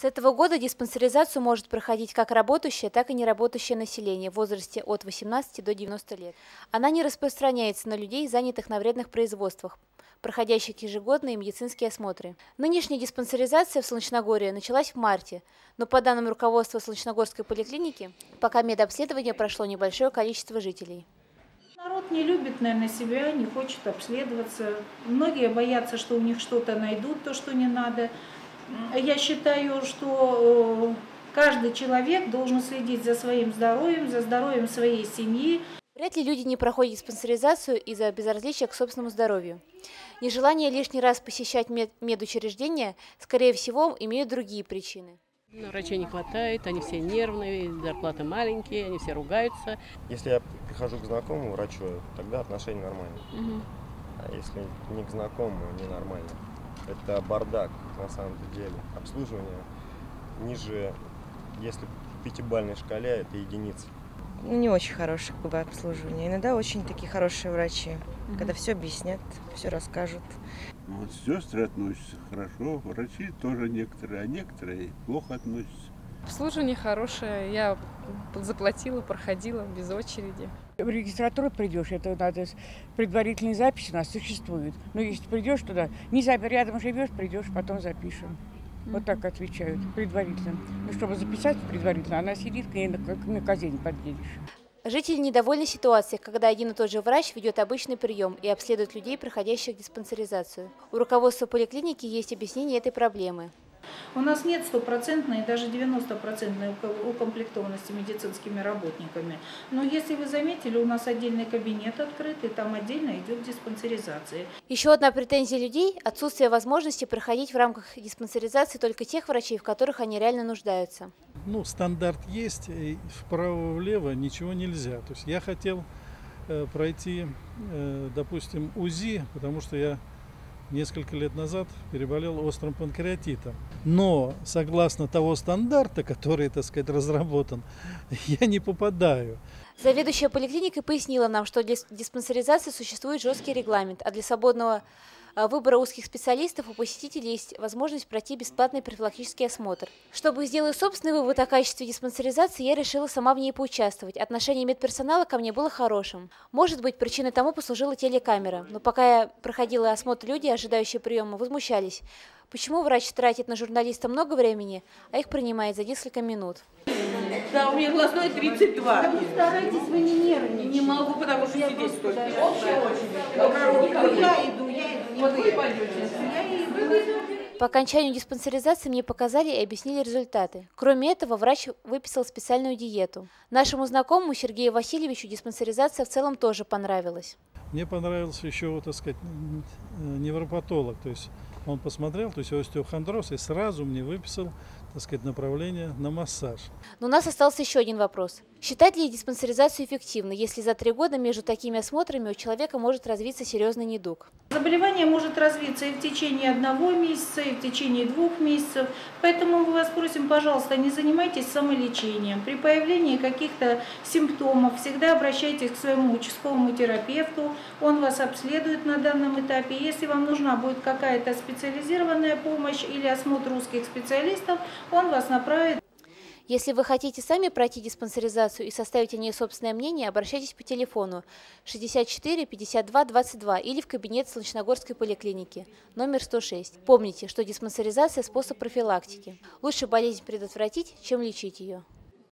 С этого года диспансеризацию может проходить как работающее, так и неработающее население в возрасте от 18 до 90 лет. Она не распространяется на людей, занятых на вредных производствах, проходящих ежегодные медицинские осмотры. Нынешняя диспансеризация в Солнечногорье началась в марте, но по данным руководства Солнечногорской поликлиники, пока медобследование прошло небольшое количество жителей. Народ не любит, наверное, себя, не хочет обследоваться. Многие боятся, что у них что-то найдут, то, что не надо. Я считаю, что э, каждый человек должен следить за своим здоровьем, за здоровьем своей семьи. Вряд ли люди не проходят диспансеризацию из-за безразличия к собственному здоровью. Нежелание лишний раз посещать мед медучреждения, скорее всего, имеют другие причины. Ну, врачей не хватает, они все нервные, зарплаты маленькие, они все ругаются. Если я прихожу к знакомому врачу, тогда отношения нормальные. Угу. А если не к знакомому, ненормально. Это бардак на самом деле. Обслуживание ниже, если в пятибалльной шкале, это единица. Ну, не очень хорошее как бы, обслуживание. Иногда очень такие хорошие врачи, угу. когда все объяснят, все расскажут. Вот сестры относятся хорошо, врачи тоже некоторые, а некоторые плохо относятся. Обслуживание хорошее, я заплатила, проходила без очереди. В регистратуру придешь, это надо предварительная запись у нас существует. Но если придешь туда, не рядом живешь, придешь, потом запишем. Вот так отвечают, предварительно. Ну, чтобы записать предварительно, она сидит, к ней на, на казень подъедешь. Жители недовольны ситуацией, когда один и тот же врач ведет обычный прием и обследует людей, проходящих диспансеризацию. У руководства поликлиники есть объяснение этой проблемы. У нас нет стопроцентной, даже 90-процентной укомплектованности медицинскими работниками. Но если вы заметили, у нас отдельный кабинет открыт, и там отдельно идет диспансеризация. Еще одна претензия людей – отсутствие возможности проходить в рамках диспансеризации только тех врачей, в которых они реально нуждаются. Ну, стандарт есть, вправо-влево ничего нельзя. То есть я хотел э, пройти, э, допустим, УЗИ, потому что я несколько лет назад переболел острым панкреатитом. Но согласно того стандарта, который, так сказать, разработан, я не попадаю. Заведующая поликлиникой пояснила нам, что для диспансеризации существует жесткий регламент, а для свободного выбора узких специалистов у посетителей есть возможность пройти бесплатный профилактический осмотр. Чтобы сделать собственный вывод о качестве диспансеризации, я решила сама в ней поучаствовать. Отношение медперсонала ко мне было хорошим. Может быть, причиной тому послужила телекамера, но пока я проходила осмотр, люди, ожидающие приема, возмущались. Почему врач тратит на журналиста много времени, а их принимает за несколько минут? Да, у меня глазной 32. Да вы старайтесь, вы не нервничайте. Не могу, потому что я сидеть столько. Общая очередь. Я иду. По окончанию диспансеризации мне показали и объяснили результаты. Кроме этого, врач выписал специальную диету. Нашему знакомому Сергею Васильевичу диспансеризация в целом тоже понравилась. Мне понравился еще, так сказать, невропатолог, то есть он посмотрел, то есть остеохондроз, и сразу мне выписал так сказать, направление на массаж. Но у нас остался еще один вопрос. Считать ли диспансеризацию эффективной, если за три года между такими осмотрами у человека может развиться серьезный недуг? Заболевание может развиться и в течение одного месяца, и в течение двух месяцев. Поэтому мы вас просим, пожалуйста, не занимайтесь самолечением. При появлении каких-то симптомов всегда обращайтесь к своему участковому терапевту. Он вас обследует на данном этапе. Если вам нужна будет какая-то специализированная помощь или осмотр узких специалистов, он вас направит. Если вы хотите сами пройти диспансеризацию и составить о ней собственное мнение, обращайтесь по телефону 64 52 22 или в кабинет Солнечногорской поликлиники, номер 106. Помните, что диспансеризация – способ профилактики. Лучше болезнь предотвратить, чем лечить ее.